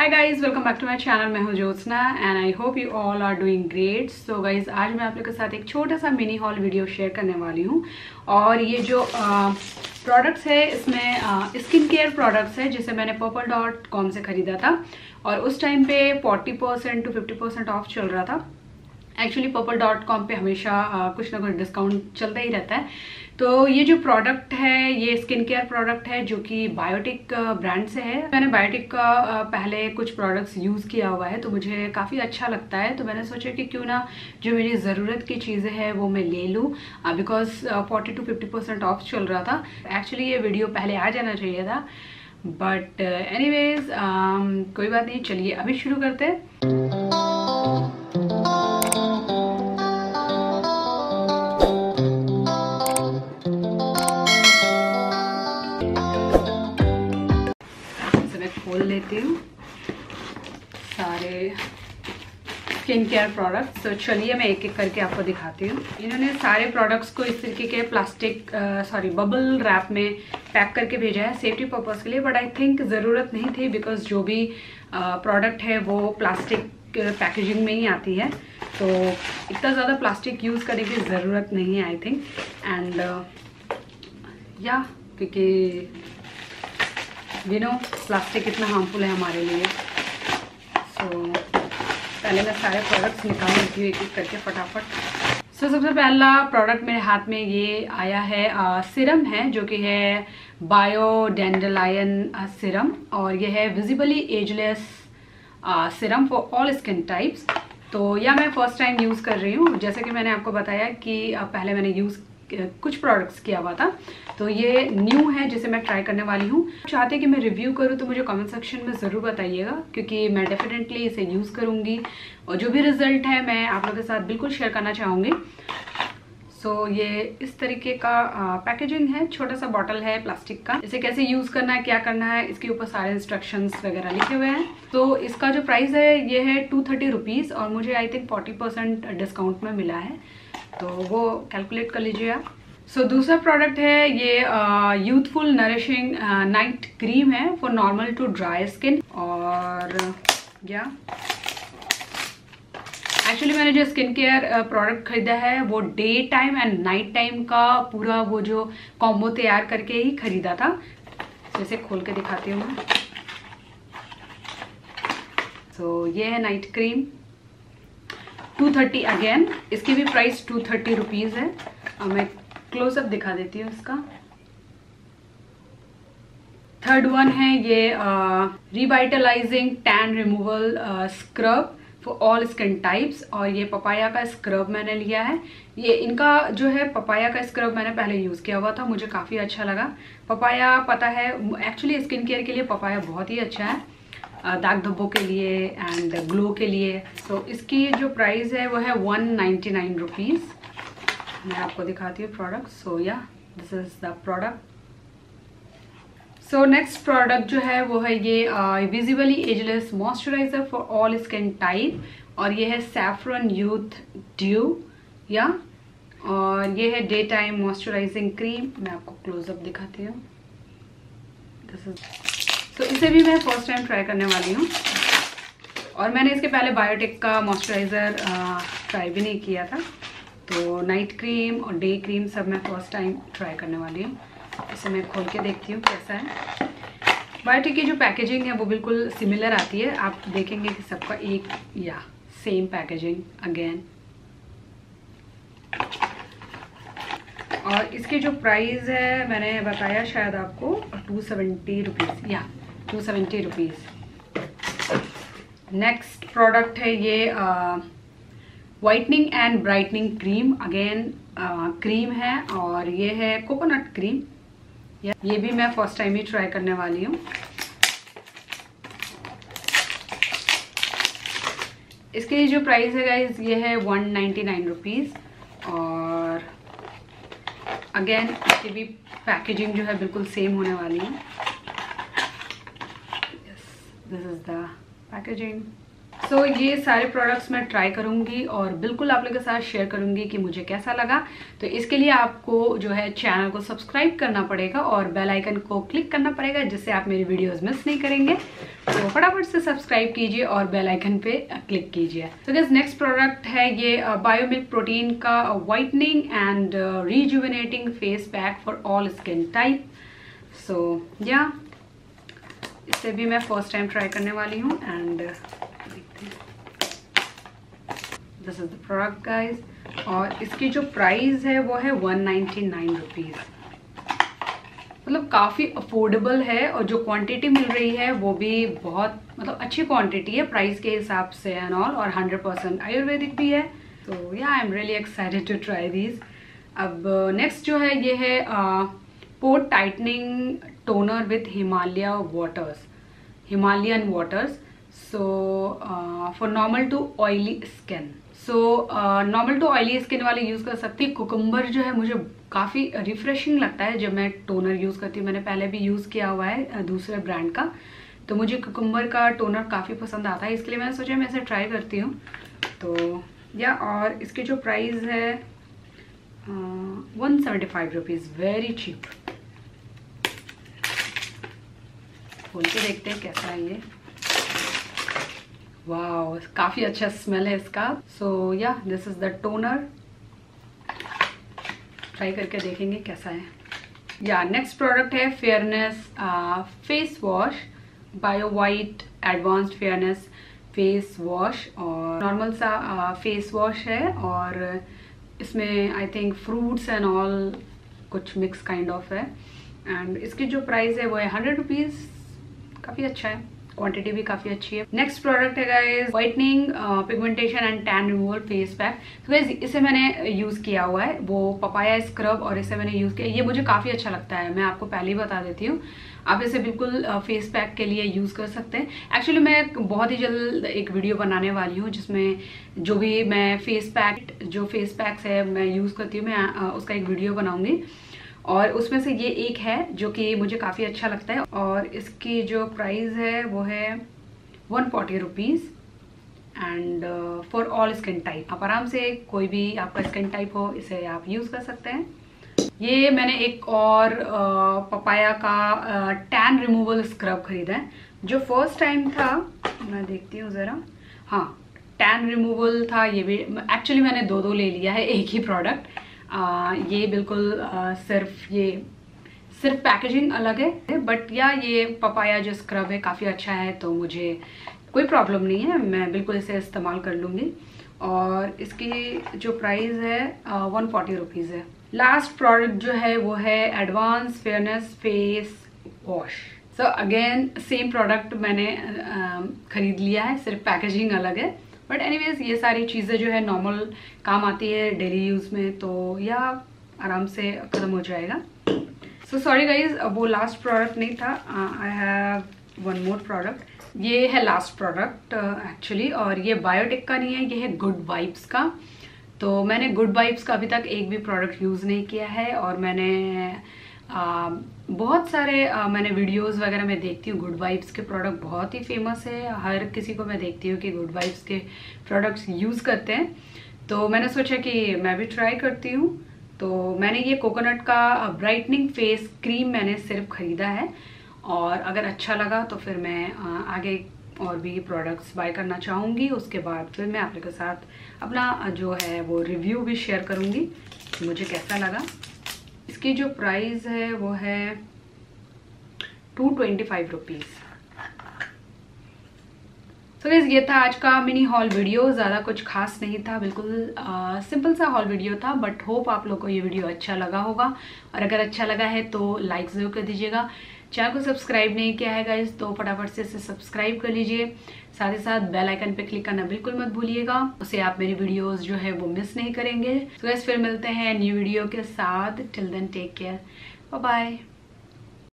Hi guys welcome back to my channel मैं हूँ Jyotsna and I hope you all are doing great so guys आज मैं आप लोग के साथ एक छोटा सा मिनी हॉल वीडियो शेयर करने वाली हूँ। और ये जो प्रोडक्ट्स है इसमें स्किन केयर प्रोडक्ट्स है जिसे मैंने पर्पल डॉट कॉम से ख़रीदा था। और उस टाइम पे 40 परसेंट टू 50 परसेंट ऑफ़ चल रहा था। एक्चुअली पर्पल डॉट कॉम पर हमेशा आ, कुछ ना कुछ डिस्काउंट चलता ही रहता है। तो ये जो प्रोडक्ट है ये स्किन केयर प्रोडक्ट है जो कि बायोटिक ब्रांड से है। मैंने बायोटिक का पहले कुछ प्रोडक्ट्स यूज़ किया हुआ है तो मुझे काफ़ी अच्छा लगता है। तो मैंने सोचा कि क्यों ना जो मेरी ज़रूरत की चीज़ें हैं वो मैं ले लूँ। Because forty two fifty percent off चल रहा था। एक्चुअली ये वीडियो पहले आ जाना चाहिए था। बट एनी uh, um, कोई बात नहीं चलिए अभी शुरू करते हैं। लेती हूँ। सारे स्किन केयर प्रोडक्ट्स तो चलिए मैं एक एक करके आपको दिखाती हूँ। इन्होंने सारे प्रोडक्ट्स को इस तरीके के प्लास्टिक सॉरी बबल रैप में पैक करके भेजा है सेफ्टी पर्पज़ के लिए। बट आई थिंक ज़रूरत नहीं थी बिकॉज़ जो भी प्रोडक्ट है वो प्लास्टिक पैकेजिंग में ही आती है। तो इतना ज़्यादा प्लास्टिक यूज़ करने की ज़रूरत नहीं है आई थिंक एंड या, क्योंकि यू नो प्लास्टिक कितना हार्मफुल है हमारे लिए। सो so, पहले मैं सारे प्रोडक्ट्स निकाल लेती हूँ एक एक करके फटाफट। सो so, सबसे पहला प्रोडक्ट मेरे हाथ में ये आया है आ, सिरम है जो कि है बायो डेंडलायन सिरम और ये है visibly ageless serum for all skin types तो यह मैं फ़र्स्ट टाइम यूज़ कर रही हूँ जैसे कि मैंने आपको बताया कि पहले मैंने यूज़ कुछ प्रोडक्ट्स किया हुआ था। तो ये न्यू है जिसे मैं ट्राई करने वाली हूँ। चाहते कि मैं रिव्यू करूँ तो मुझे कमेंट सेक्शन में ज़रूर बताइएगा क्योंकि मैं डेफिनेटली इसे यूज़ करूँगी। और जो भी रिज़ल्ट है मैं आप लोगों के साथ बिल्कुल शेयर करना चाहूँगी। सो so, ये इस तरीके का पैकेजिंग है। छोटा सा बॉटल है प्लास्टिक का। इसे कैसे यूज़ करना है क्या करना है इसके ऊपर सारे इंस्ट्रक्शंस वगैरह लिखे हुए हैं। तो इसका जो प्राइस है ये है टू थर्टी रुपीज़ और मुझे I think forty percent discount में मिला है। तो वो कैलकुलेट कर लीजिए आप। सो so, दूसरा प्रोडक्ट है ये यूथफुल नरिशिंग नाइट क्रीम है for normal to dry skin और या एक्चुअली मैंने जो स्किन केयर प्रोडक्ट खरीदा है वो day time and night time का पूरा वो जो कॉम्बो तैयार करके ही खरीदा था। जैसे खोल के दिखाती हूँ सो so, ये है नाइट क्रीम 230 अगेन इसकी भी प्राइस टू थर्टी रुपीज़ है। और मैं क्लोजअप दिखा देती हूँ इसका। थर्ड वन है ये revitalising tan removal scrub for all skin types और ये पपाया का स्क्रब मैंने लिया है। ये इनका जो है पपाया का स्क्रब मैंने पहले यूज़ किया हुआ था, मुझे काफ़ी अच्छा लगा। पपाया पता है एक्चुअली स्किन केयर के लिए पपाया बहुत ही अच्छा है। दाग धब्बों के लिए एंड ग्लो के लिए। तो इसकी जो प्राइस है, वो है वन नाइन्टी नाइन रुपीज़ मैं आपको दिखाती हूँ product so yeah this is the product so next product जो है, वो है ये visibly ageless moisturiser for all skin type और ये है सैफरन यूथ ड्यू या और ये है डे टाइम मॉइस्चराइजिंग क्रीम मैं आपको क्लोजअप दिखाती हूँ। दिस इज़ तो इसे भी मैं फ़र्स्ट टाइम ट्राई करने वाली हूँ। और मैंने इसके पहले बायोटेक का मॉइस्चराइज़र ट्राई भी नहीं किया था। तो नाइट क्रीम और डे क्रीम सब मैं फ़र्स्ट टाइम ट्राई करने वाली हूँ। इसे मैं खोल के देखती हूँ कैसा है। बायोटेक की जो पैकेजिंग है वो बिल्कुल सिमिलर आती है। आप देखेंगे कि सबका एक, या सेम पैकेजिंग अगेन और इसकी जो प्राइस है, मैंने बताया शायद आपको two seventy rupees yeah. Two seventy rupees next product है ये whitening and brightening cream again cream है और ये है कोकोनट क्रीम ये भी मैं फ़र्स्ट टाइम ही ट्राई करने वाली हूँ। इसकी जो प्राइस है गाइज़ ये है वन नाइन्टी नाइन रुपीज़ और अगेन इसकी भी पैकेजिंग जो है बिल्कुल सेम होने वाली है। This is the packaging. So so, ये सारे प्रोडक्ट्स मैं ट्राई करूँगी और बिल्कुल आप लोगों के साथ शेयर करूँगी कि मुझे कैसा लगा। तो इसके लिए आपको जो है चैनल को सब्सक्राइब करना पड़ेगा और बेल आइकन को क्लिक करना पड़ेगा जिससे आप मेरी वीडियोस मिस नहीं करेंगे। तो फटाफट से सब्सक्राइब कीजिए और बेल आइकन पे क्लिक कीजिए। तो दिस नेक्स्ट प्रोडक्ट है ये बायोमिल्क uh, प्रोटीन का whitening and rejuvenating face pack for all skin type so yeah इसे भी मैं फ़र्स्ट टाइम ट्राई करने वाली हूँ and this is the product guys और इसकी जो प्राइस है, वो है वन नाइन्टी नाइन रुपीज़ मतलब काफ़ी अफोर्डेबल है, और जो क्वांटिटी मिल रही है, वो भी बहुत मतलब अच्छी क्वांटिटी है प्राइस के हिसाब से एंड ऑल और हंड्रेड परसेंट आयुर्वेदिक भी है। तो yeah I am really excited to try these अब नेक्स्ट जो है, ये है pore tightening toner with Himalaya waters Himalayan waters so for normal to oily skin so normal to oily skin वाले यूज़ कर सकती कुकुम्बर जो है मुझे काफ़ी रिफ्रेशिंग लगता है जब मैं टोनर यूज़ करती हूँ। मैंने पहले भी यूज़ किया हुआ है दूसरे ब्रांड का। तो मुझे कुकुम्बर का टोनर काफ़ी पसंद आता है। इसके लिए मैंने सोचा मैं इसे ट्राई करती हूँ। तो या, और इसकी जो प्राइस है one seventy five rupees very cheap खोल के देखते हैं कैसा है ये। वाह काफ़ी अच्छा स्मेल है इसका। So yeah this is the toner try करके देखेंगे कैसा है। या नेक्स्ट प्रोडक्ट है fairness face wash bio white advanced fairness face wash और नॉर्मल सा फेस uh, वॉश है और इसमें I think fruits and all कुछ मिक्स काइंड ऑफ़ है। एंड इसकी जो प्राइस है वो है हंड्रेड रुपीज़ काफ़ी अच्छा है। क्वांटिटी भी काफ़ी अच्छी है। नेक्स्ट प्रोडक्ट है whitening pigmentation and tan removal face pack तो गाइज़ इसे मैंने यूज़ किया हुआ है। वो पपाया स्क्रब और इसे मैंने यूज़ किया। ये मुझे काफ़ी अच्छा लगता है। मैं आपको पहले ही बता देती हूँ। आप इसे बिल्कुल फेस uh, पैक के लिए यूज़ कर सकते हैं। एक्चुअली मैं बहुत ही जल्द एक वीडियो बनाने वाली हूँ जिसमें जो भी मैं फेस पैक जो फेस पैक्स है मैं यूज़ करती हूँ। मैं uh, उसका एक वीडियो बनाऊँगी। और उसमें से ये एक है जो कि मुझे काफ़ी अच्छा लगता है और इसकी जो प्राइस है वो है one forty rupees and for all skin type आप आराम से कोई भी आपका स्किन टाइप हो इसे आप यूज़ कर सकते हैं। ये मैंने एक और पपाया uh, का टैन रिमूवल स्क्रब खरीदा है जो फ़र्स्ट टाइम था मैं देखती हूँ ज़रा। हाँ टैन रिमूवल था ये भी एक्चुअली मैंने दो दो ले लिया है एक ही प्रोडक्ट आ, ये बिल्कुल आ, सिर्फ़ ये सिर्फ़ पैकेजिंग अलग है बट या ये पपाया जो स्क्रब है काफ़ी अच्छा है तो मुझे कोई प्रॉब्लम नहीं है मैं बिल्कुल इसे इस्तेमाल कर लूँगी। और इसकी जो प्राइस है वन फोर्टी रुपीज़ है। लास्ट प्रोडक्ट जो है वो है advance fairness face wash so again same product मैंने आ, खरीद लिया है सिर्फ़ पैकेजिंग अलग है। बट एनीवेज ये सारी चीज़ें जो है नॉर्मल काम आती है डेली यूज़ में तो या आराम से ख़त्म हो जाएगा। सो सॉरी गाइज़ वो लास्ट प्रोडक्ट नहीं था। I have one more product ये है लास्ट प्रोडक्ट एक्चुअली और ये बायोटेक का नहीं है, ये है गुड वाइब्स का। तो मैंने गुड वाइब्स का अभी तक एक भी प्रोडक्ट यूज़ नहीं किया है, और मैंने बहुत सारे आ, मैंने वीडियोस वगैरह में देखती हूँ गुड वाइब्स के प्रोडक्ट बहुत ही फ़ेमस है। हर किसी को मैं देखती हूँ कि गुड वाइब्स के प्रोडक्ट्स यूज़ करते हैं। तो मैंने सोचा कि मैं भी ट्राई करती हूँ। तो मैंने ये कोकोनट का ब्राइटनिंग फेस क्रीम मैंने सिर्फ़ ख़रीदा है। और अगर अच्छा लगा तो फिर मैं आगे और भी प्रोडक्ट्स बाय करना चाहूँगी। उसके बाद फिर मैं आप लोग के साथ अपना जो है वो रिव्यू भी शेयर करूँगी मुझे कैसा लगा। इसकी जो प्राइस है, वो है टू ट्वेंटी फाइव रुपीज़ तो गैस ये था आज का मिनी हॉल वीडियो ज़्यादा कुछ खास नहीं था, बिल्कुल सिंपल सा हॉल वीडियो था बट होप आप लोग को ये वीडियो अच्छा लगा होगा। और अगर अच्छा लगा है तो लाइक ज़रूर कर दीजिएगा। चैनल को सब्सक्राइब नहीं किया है गाइज़ तो फटाफट से इसे सब्सक्राइब कर लीजिए। साथ ही साथ बेल आइकन पे क्लिक करना बिल्कुल मत भूलिएगा, उसे आप मेरी वीडियोस जो है वो मिस नहीं करेंगे। तो गैस फिर मिलते हैं न्यू वीडियो के साथ। Till then take care bye